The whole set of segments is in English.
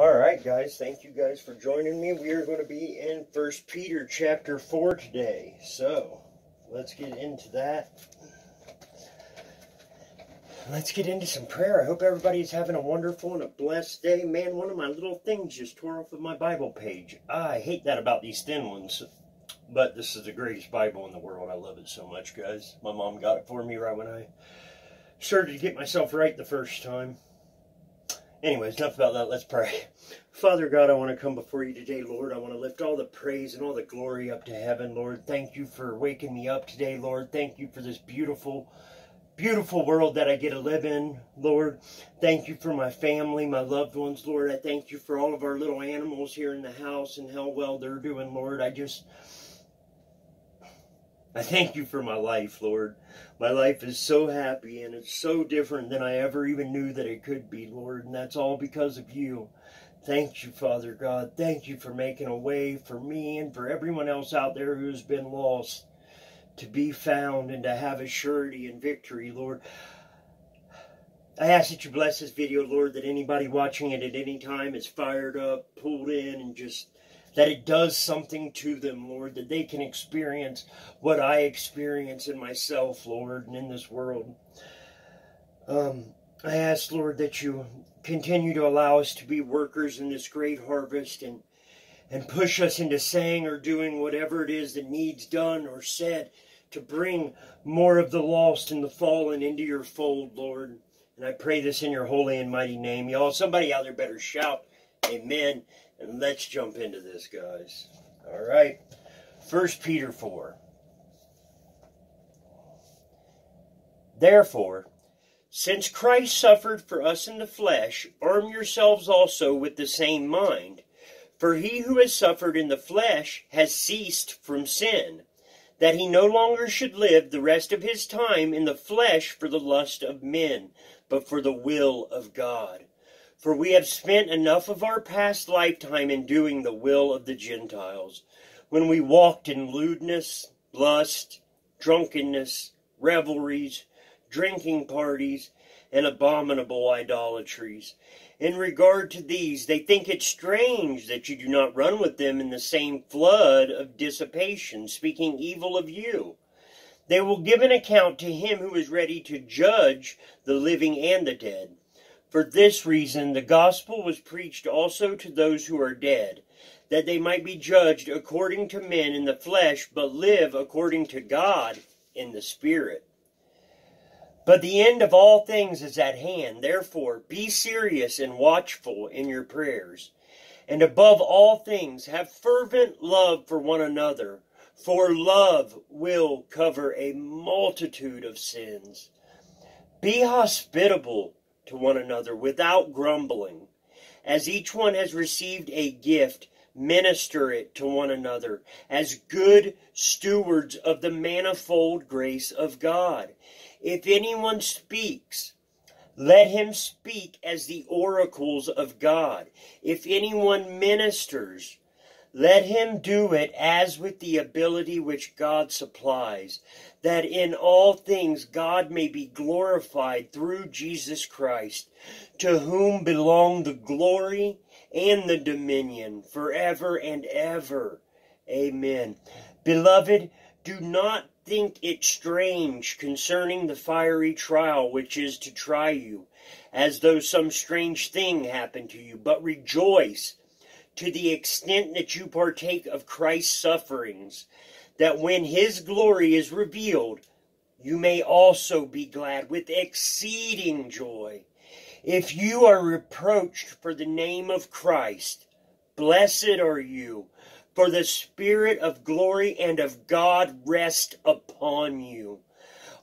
All right, guys. Thank you guys for joining me. We are going to be in First Peter chapter four today. So let's get into that. Let's get into some prayer. I hope everybody's having a wonderful and a blessed day. Man, one of my little things just tore off of my Bible page. I hate that about these thin ones. But this is the greatest Bible in the world. I love it so much, guys. My mom got it for me right when I started to get myself right the first time. Anyways, enough about that. Let's pray. Father God, I want to come before you today, Lord. I want to lift all the praise and all the glory up to heaven, Lord. Thank you for waking me up today, Lord. Thank you for this beautiful, beautiful world that I get to live in, Lord. Thank you for my family, my loved ones, Lord. I thank you for all of our little animals here in the house and how well they're doing, Lord. I just. I thank you for my life, Lord. My life is so happy and it's so different than I ever even knew that it could be, Lord, and that's all because of you. Thank you, Father God. Thank you for making a way for me and for everyone else out there who's been lost to be found and to have a surety and victory, Lord. I ask that you bless this video, Lord, that anybody watching it at any time is fired up, pulled in, and just that it does something to them, Lord, that they can experience what I experience in myself, Lord, and in this world. Um, I ask, Lord, that you continue to allow us to be workers in this great harvest and and push us into saying or doing whatever it is that needs done or said to bring more of the lost and the fallen into your fold, Lord. And I pray this in your holy and mighty name. Y'all, somebody out there better shout, Amen. And let's jump into this, guys. All right. First Peter 4. Therefore, since Christ suffered for us in the flesh, arm yourselves also with the same mind. For he who has suffered in the flesh has ceased from sin, that he no longer should live the rest of his time in the flesh for the lust of men, but for the will of God. For we have spent enough of our past lifetime in doing the will of the Gentiles, when we walked in lewdness, lust, drunkenness, revelries, drinking parties, and abominable idolatries. In regard to these, they think it strange that you do not run with them in the same flood of dissipation, speaking evil of you. They will give an account to him who is ready to judge the living and the dead. For this reason, the gospel was preached also to those who are dead, that they might be judged according to men in the flesh, but live according to God in the Spirit. But the end of all things is at hand. Therefore, be serious and watchful in your prayers. And above all things, have fervent love for one another, for love will cover a multitude of sins. Be hospitable to one another without grumbling. As each one has received a gift, minister it to one another as good stewards of the manifold grace of God. If anyone speaks, let him speak as the oracles of God. If anyone ministers, let him do it as with the ability which God supplies, that in all things God may be glorified through Jesus Christ, to whom belong the glory and the dominion forever and ever. Amen. Beloved, do not think it strange concerning the fiery trial which is to try you, as though some strange thing happened to you, but rejoice to the extent that you partake of Christ's sufferings, that when his glory is revealed, you may also be glad with exceeding joy. If you are reproached for the name of Christ, blessed are you, for the Spirit of glory and of God rest upon you.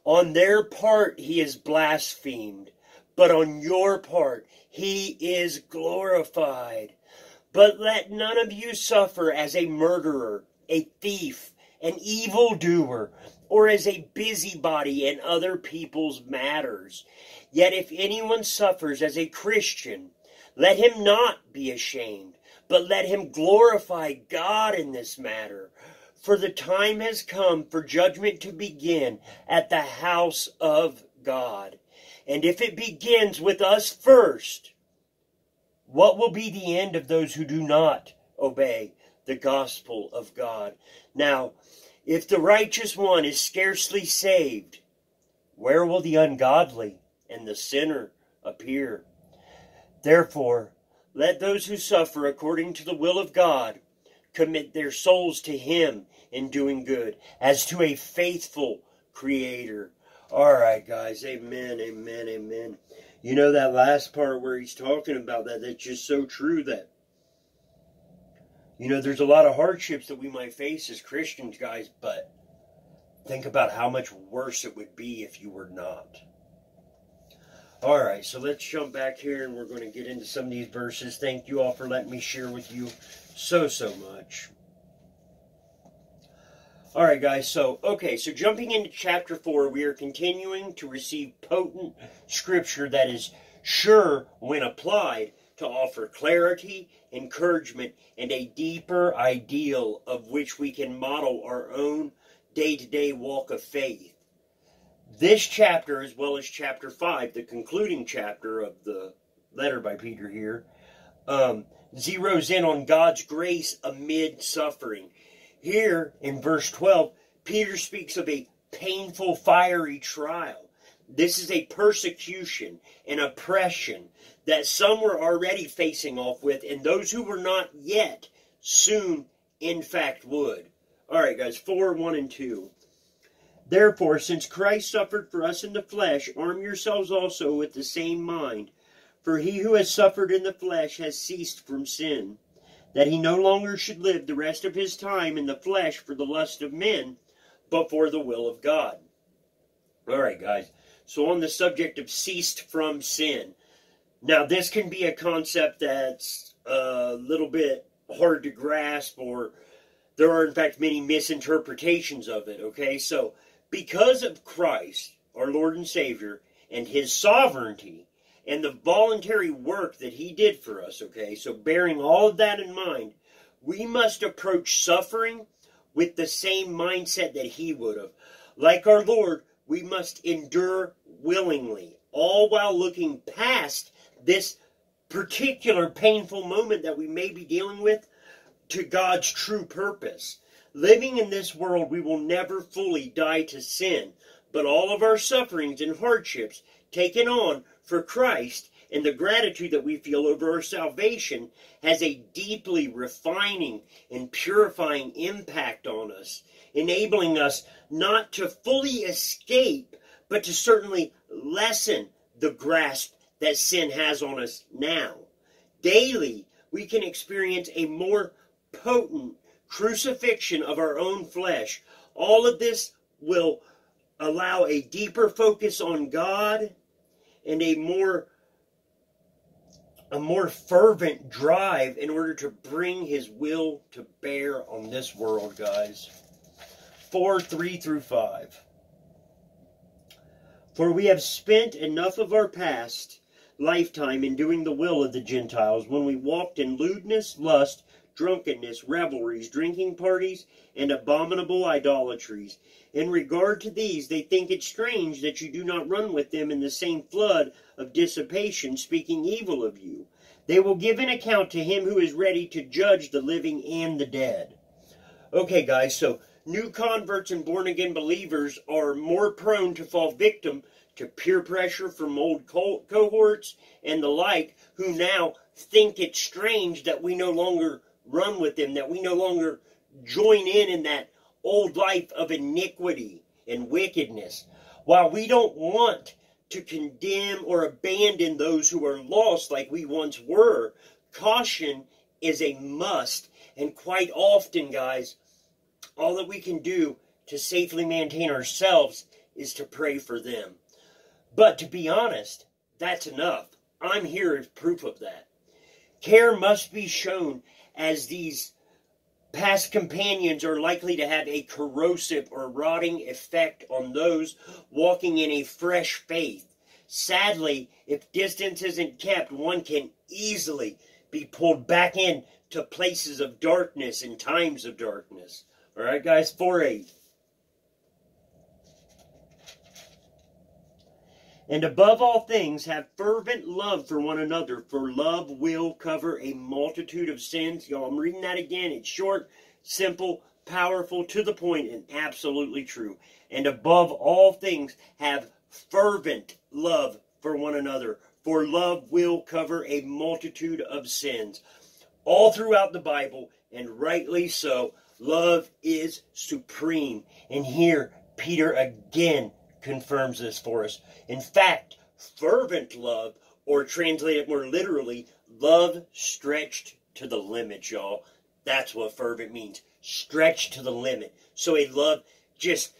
On their part he is blasphemed, but on your part he is glorified. But let none of you suffer as a murderer, a thief, an evildoer, or as a busybody in other people's matters. Yet if anyone suffers as a Christian, let him not be ashamed, but let him glorify God in this matter. For the time has come for judgment to begin at the house of God. And if it begins with us first, What will be the end of those who do not obey the gospel of God? Now, if the righteous one is scarcely saved, where will the ungodly and the sinner appear? Therefore, let those who suffer according to the will of God commit their souls to Him in doing good, as to a faithful Creator. All right, guys. Amen, amen, amen. You know that last part where he's talking about that, that's just so true that, you know, there's a lot of hardships that we might face as Christians, guys, but think about how much worse it would be if you were not. All right, so let's jump back here and we're going to get into some of these verses. Thank you all for letting me share with you so, so much. All right, guys, so, okay, so jumping into chapter 4, we are continuing to receive potent scripture that is sure, when applied, to offer clarity, encouragement, and a deeper ideal of which we can model our own day to day walk of faith. This chapter, as well as chapter 5, the concluding chapter of the letter by Peter here, um, zeroes in on God's grace amid suffering. Here in verse 12, Peter speaks of a painful, fiery trial. This is a persecution, an oppression that some were already facing off with, and those who were not yet soon, in fact, would. All right, guys, 4, 1, and 2. Therefore, since Christ suffered for us in the flesh, arm yourselves also with the same mind. For he who has suffered in the flesh has ceased from sin, that he no longer should live the rest of his time in the flesh for the lust of men, but for the will of God. All right, guys. So, on the subject of ceased from sin. Now, this can be a concept that's a little bit hard to grasp, or there are, in fact, many misinterpretations of it, okay? So, because of Christ, our Lord and Savior, and his sovereignty, and the voluntary work that he did for us, okay, so bearing all of that in mind, we must approach suffering with the same mindset that he would have. Like our Lord, we must endure willingly, all while looking past this particular painful moment that we may be dealing with to God's true purpose. Living in this world, we will never fully die to sin, but all of our sufferings and hardships taken on for Christ and the gratitude that we feel over our salvation has a deeply refining and purifying impact on us, enabling us not to fully escape, but to certainly lessen the grasp that sin has on us now. Daily, we can experience a more potent crucifixion of our own flesh. All of this will allow a deeper focus on God and a more a more fervent drive in order to bring his will to bear on this world, guys. 4 3 through 5. For we have spent enough of our past lifetime in doing the will of the Gentiles when we walked in lewdness, lust, drunkenness, revelries, drinking parties, and abominable idolatries. In regard to these, they think it strange that you do not run with them in the same flood of dissipation, speaking evil of you. They will give an account to him who is ready to judge the living and the dead. Okay, guys, so new converts and born again believers are more prone to fall victim to peer pressure from old cohorts and the like who now think it strange that we no longer run with them, that we no longer join in in that old life of iniquity and wickedness. While we don't want to condemn or abandon those who are lost like we once were, caution is a must. And quite often, guys, all that we can do to safely maintain ourselves is to pray for them. But to be honest, that's enough. I'm here as proof of that. Care must be shown as these past companions are likely to have a corrosive or rotting effect on those walking in a fresh faith. Sadly, if distance isn't kept, one can easily be pulled back in to places of darkness and times of darkness. All right, guys, 4 8. And above all things, have fervent love for one another, for love will cover a multitude of sins. Y'all, I'm reading that again. It's short, simple, powerful, to the point, and absolutely true. And above all things, have fervent love for one another, for love will cover a multitude of sins. All throughout the Bible, and rightly so, love is supreme. And here, Peter again confirms this for us. In fact, fervent love, or translated more literally, love stretched to the limit, y'all. That's what fervent means. Stretched to the limit. So a love just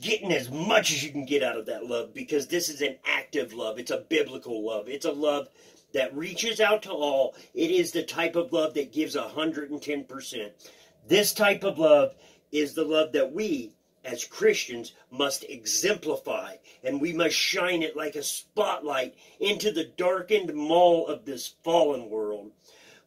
getting as much as you can get out of that love because this is an active love. It's a biblical love. It's a love that reaches out to all. It is the type of love that gives 110%. This type of love is the love that we as Christians must exemplify and we must shine it like a spotlight into the darkened mall of this fallen world.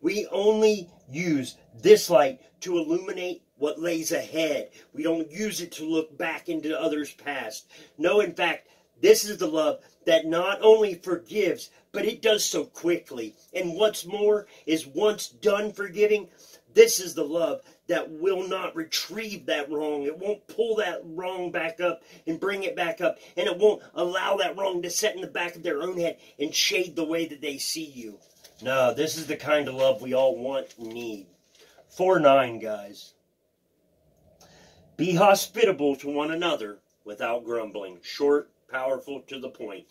We only use this light to illuminate what lays ahead. We don't use it to look back into others' past. No, in fact, this is the love that not only forgives, but it does so quickly. And what's more is once done forgiving, this is the love that will not retrieve that wrong. It won't pull that wrong back up and bring it back up. And it won't allow that wrong to set in the back of their own head and shade the way that they see you. No, this is the kind of love we all want and need. 4 9, guys. Be hospitable to one another without grumbling. Short, powerful, to the point.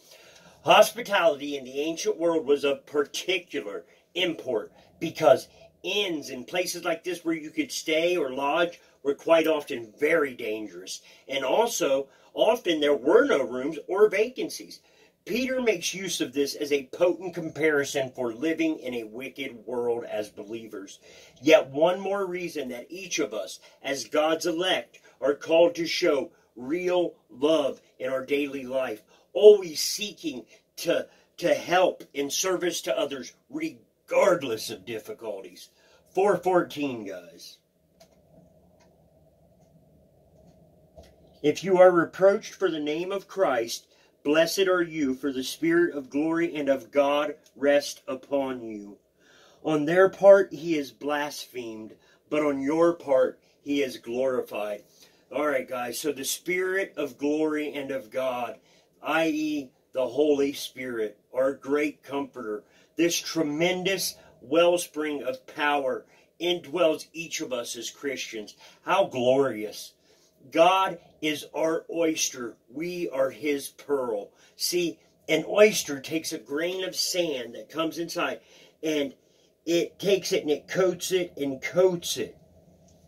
Hospitality in the ancient world was of particular import because inns and places like this where you could stay or lodge were quite often very dangerous. And also, often there were no rooms or vacancies. Peter makes use of this as a potent comparison for living in a wicked world as believers. Yet one more reason that each of us, as God's elect, are called to show real love in our daily life, always seeking to, to help in service to others, regardless of difficulties. 414, guys. If you are reproached for the name of Christ, Blessed are you, for the Spirit of glory and of God rest upon you. On their part he is blasphemed, but on your part he is glorified. All right, guys, so the Spirit of glory and of God, i.e., the Holy Spirit, our great comforter, this tremendous wellspring of power indwells each of us as Christians. How glorious! God is our oyster. We are his pearl. See, an oyster takes a grain of sand that comes inside and it takes it and it coats it and coats it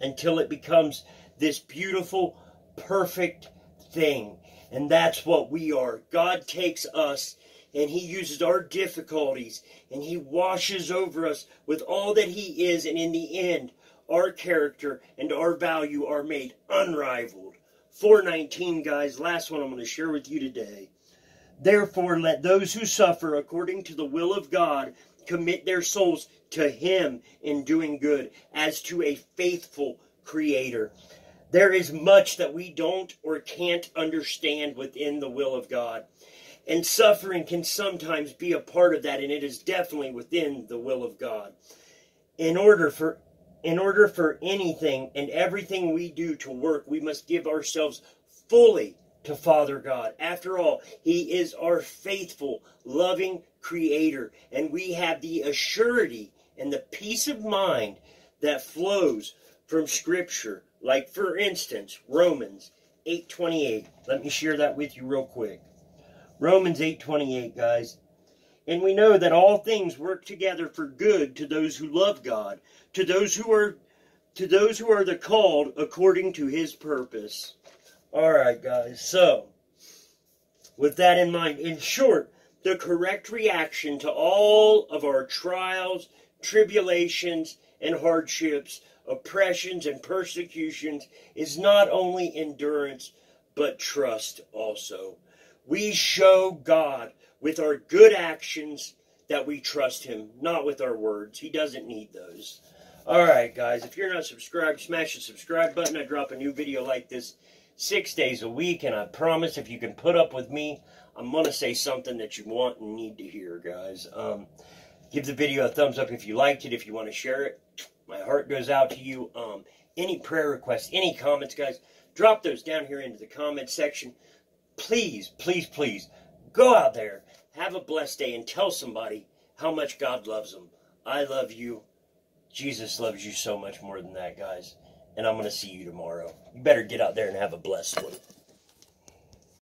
until it becomes this beautiful, perfect thing. And that's what we are. God takes us and he uses our difficulties and he washes over us with all that he is. And in the end, our character and our value are made unrivaled. 419, guys, last one I'm going to share with you today. Therefore, let those who suffer according to the will of God commit their souls to Him in doing good, as to a faithful Creator. There is much that we don't or can't understand within the will of God. And suffering can sometimes be a part of that, and it is definitely within the will of God. In order for in order for anything and everything we do to work, we must give ourselves fully to Father God. After all, He is our faithful, loving Creator, and we have the assurity and the peace of mind that flows from Scripture. Like, for instance, Romans 8.28. Let me share that with you real quick. Romans 8.28, guys. And we know that all things work together for good to those who love God, to those who are to those who are the called according to his purpose. All right, guys. So, with that in mind, in short, the correct reaction to all of our trials, tribulations, and hardships, oppressions, and persecutions is not only endurance, but trust also. We show God with our good actions that we trust Him, not with our words. He doesn't need those. All right, guys, if you're not subscribed, smash the subscribe button. I drop a new video like this six days a week, and I promise if you can put up with me, I'm going to say something that you want and need to hear, guys. Um, give the video a thumbs up if you liked it, if you want to share it. My heart goes out to you. Um, any prayer requests, any comments, guys, drop those down here into the comment section. Please, please, please, go out there, have a blessed day, and tell somebody how much God loves them. I love you. Jesus loves you so much more than that, guys. And I'm going to see you tomorrow. You better get out there and have a blessed one.